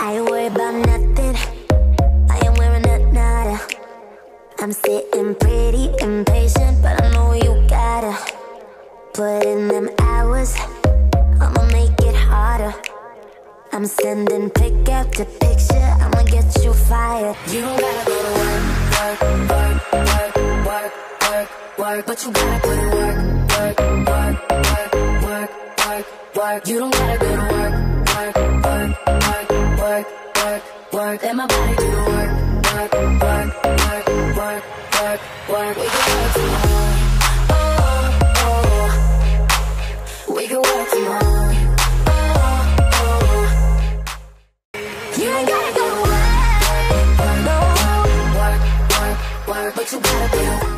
worry about nothing. I am wearing a nada. I'm sitting pretty impatient, but I know you gotta put in them hours. I'ma make it harder. I'm sending pick after picture. I'ma get you fired. You don't gotta go to work, work, work, work, work, work, work, but you gotta put in work, work, work, work, work, work, work. You don't gotta go to work, work, work, work. Let my body do the work, work, work, work, work, work, work. We can work tomorrow. Oh, oh. oh. We can work tomorrow. Oh, oh. You ain't gotta go work, no. Work, work, work, but you gotta be.